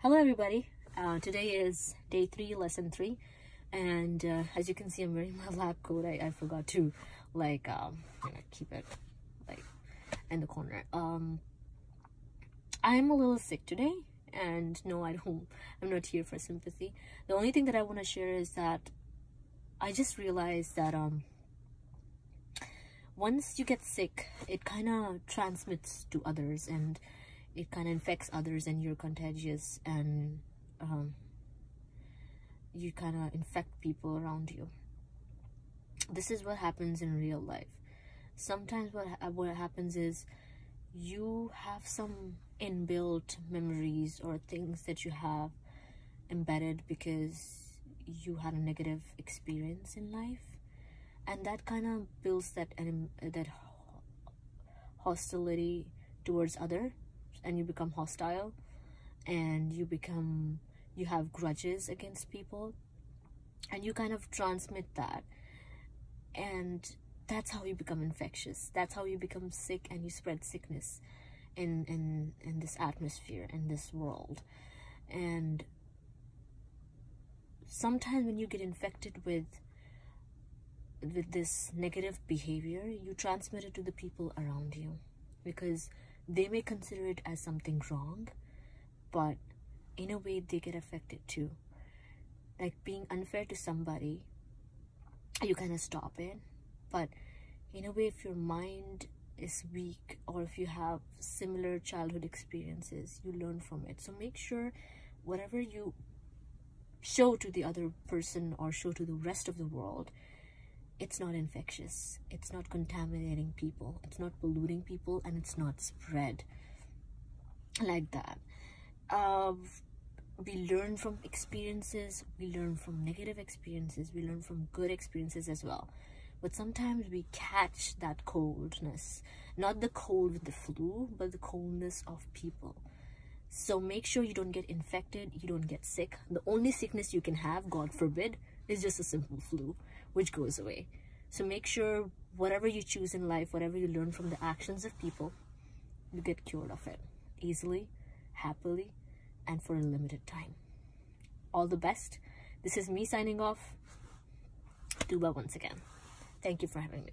Hello everybody, uh, today is day 3, lesson 3 and uh, as you can see I'm wearing my lab coat, I, I forgot to like um, you know, keep it like in the corner. Um, I'm a little sick today and no I don't, I'm not here for sympathy. The only thing that I want to share is that I just realized that um, once you get sick it kind of transmits to others and it kind of infects others and you're contagious and um, you kind of infect people around you. This is what happens in real life. Sometimes what ha what happens is you have some inbuilt memories or things that you have embedded because you had a negative experience in life. And that kind of builds that that hostility towards other and you become hostile and you become you have grudges against people and you kind of transmit that. And that's how you become infectious. That's how you become sick and you spread sickness in in in this atmosphere in this world. And sometimes when you get infected with with this negative behavior you transmit it to the people around you. Because they may consider it as something wrong, but in a way they get affected too. Like being unfair to somebody, you kind of stop it. But in a way, if your mind is weak or if you have similar childhood experiences, you learn from it. So make sure whatever you show to the other person or show to the rest of the world it's not infectious. It's not contaminating people. It's not polluting people and it's not spread like that. Uh, we learn from experiences. We learn from negative experiences. We learn from good experiences as well. But sometimes we catch that coldness. Not the cold with the flu but the coldness of people. So make sure you don't get infected you don't get sick. The only sickness you can have god forbid is just a simple flu which goes away. So make sure whatever you choose in life, whatever you learn from the actions of people, you get cured of it easily, happily, and for a limited time. All the best. This is me signing off. Tuba once again. Thank you for having me.